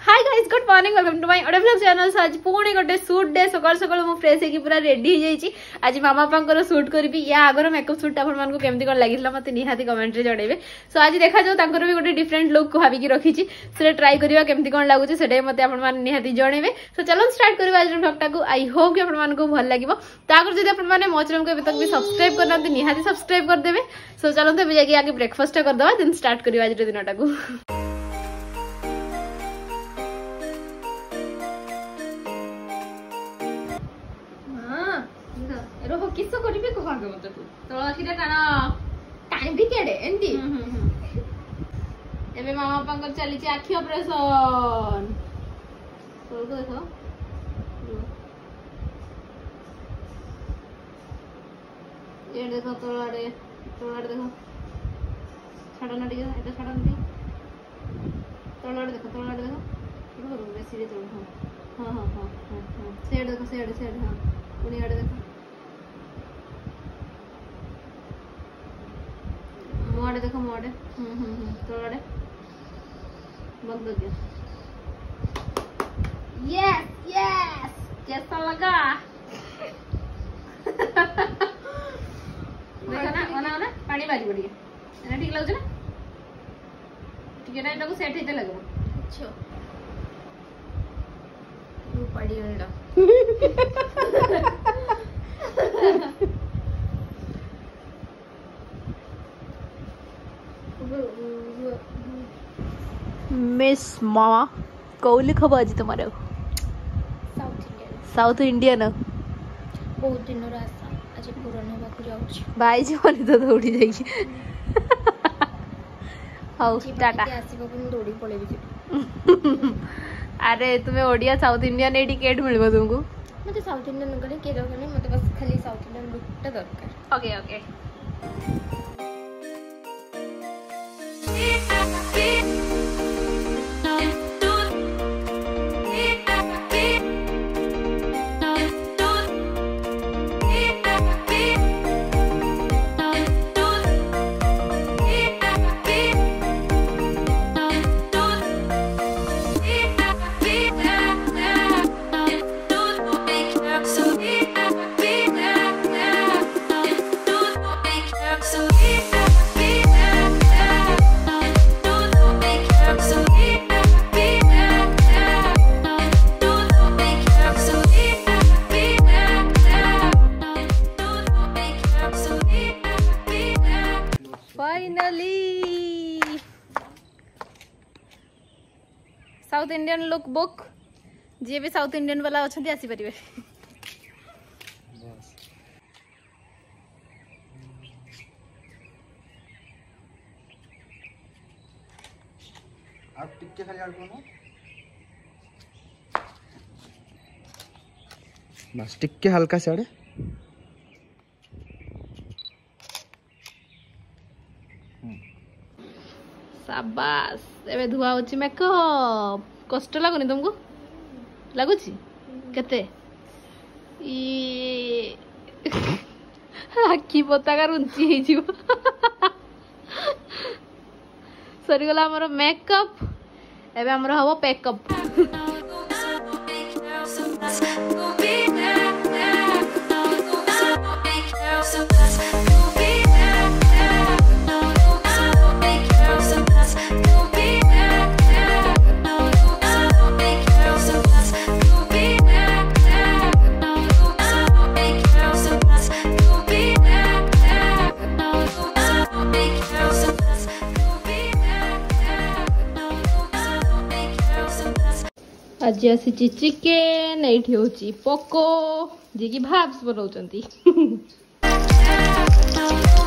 Hi guys good morning welcome to my audio blog channel আজ পুଣି গোটে suit day সকাল সকাল মু ফ্রেশ হইকি পুরা রেডি হই যাইছি আজ মামা পাঙ্কর সুট করিবি ইয়া আগর মেকআপ সুট আপন মানকু কেমতি কোন লাগিলা মতে নিহাতি কমেন্ট রে জড়াইবে সো আজ দেখা যাও তাঙ্কর বি গোটে ডিফরেন্ট লুক কো ভাবিকি রাখিছি সেটা ট্রাই করিবা কেমতি কোন লাগুছে সেটাই মতে আপন মান নিহাতি জড়াইবে সো চলন স্টার্ট করিবা আজ ব্লগটাকু আই হোপ কি আপন মানকু ভালো লাগিব তাগর যদি আপন মানে মো চ্যানেল কো এবে তক বি সাবস্ক্রাইব করনাতে নিহাতি সাবস্ক্রাইব কর দেবে সো চলন তো এবে যাকি আগে ব্রেকফাস্ট কর দবা দেন স্টার্ট করিবা আজ দিনটাকু टाकू ରହ କିସ କରିବି କହ ଆଗ ମତେ ତୁ ତଳ ଆଖିଟା ଟାଣ ଟାଣିବି କେଡେ ଏମିତି ଏବେ ମାମା ବାପାଙ୍କର ଚାଲିଛି ଆଖି ଅପରେସନ ତଳକୁ ଦେଖ ଏଇଠି ଦେଖ ତଳ ଆଡେ ତଳ ଆଡେ ଦେଖ ଛାଡ଼ ନା ଟିକେ ଏଇଟା ଛାଡ଼ ନା ଟିକେ ତଳ ଆଡେ ଦେଖ ତଳ ଆଡେ ଦେଖ ରୁହ ରୁହ ବେଶୀ ରେ ତଳ ହଁ ହଁ ହଁ ହଁ ହଁ ହଁ ସେଆଡ଼େ ଦେଖ ସେଆଡ଼େ ସେଆଡ଼େ ହଁ ପୁଣି ଆଡେ ଦେଖ ମୋ ଆଡେ ଦେଖ ମୋ ଆଡେ ହୁଁ ହୁଁ ହୁଁ ତଳ ଆଡେ बंद हो गया यस यस कैसा लगा देखा ना ओना ओना पानी बारी पड़ी एना ठीक लागछ ना ठीक है ना एटाको सेट हेते लगबो ଆଚ୍ଛା ମୁଁ ପଡ଼ିଗଲି मिस मामा कौन लिखा हुआ आज तुम्हारा? साउथ इंडियन बहुत दिन रास्ता। आज पूरा नेबाकु जाउछि भाई जी माने तो दौड़ी जाई हाउ टाटा। आसीबो को दौड़ी पळेबी अरे तुम्हें ओडिया साउथ इंडियन एडी केट मिलबो तुमको? मते साउथ इंडियन गले के दरकार नहीं मते तो बस खाली साउथ इंडियन लुकटा दरकार okay okay south Indian look book जी भी साउथ इंडियन वाला अच्छा आसीपर आप बस टिक्के हल्का से हम्म সাবাস এবে ধুয়া হচ্ছে মেকআপ কষ্ট লাগুনি তোমাকে লাগুছি কেতে ই আখি পতাকা রুঞ্চি হয়েছি সরিগলা আমার মেকআপ এবার আমার হব পেকআপ ଆଜି ଆସିଛି ଚିକେନ୍ ଏଇଠି ହେଉଛି ପୋକୋ ଯିଏକି ଭାବ୍ସ ବନଉଛନ୍ତି।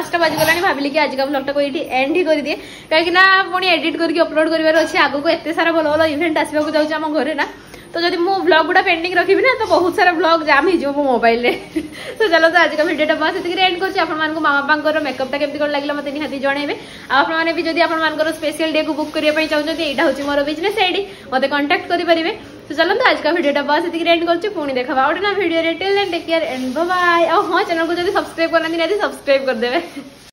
পাঁচটা বাজিগলানি ভাবিলি কি আজকা ব্লগটা কো এটি এন্ড হি করে দিয়ে কারণ না পুঁ এডিট করি অপলোড করবার অছে আগুক এত সারা ভালো ভালো ইভেন্ট আসবাক যাচ্ছে আমার ঘরে না तो जब मो ब्लग गुड़ा पेंडिंग रखी ना तो बहुत सारा ब्लग जाम हो मो मोबाइल में तो चलो तो आज का भिडियो बस ये एंड कर माँ बापा मेकअपटा केमी कौन लगे मत निहाती जनइबे आपने भी जब आप स्पेशल डे को बुक करने चाहते यहाँ हूँ मोर बिज़नेस आईडी मत कंटाक्ट करेंगे तो चलो आज का भिडियो बस ये एंड कर पुणी देखा गोटे ना video tell and take care and bye हाँ चैनल को सब्सक्राइब करना सब्सक्राइब करदे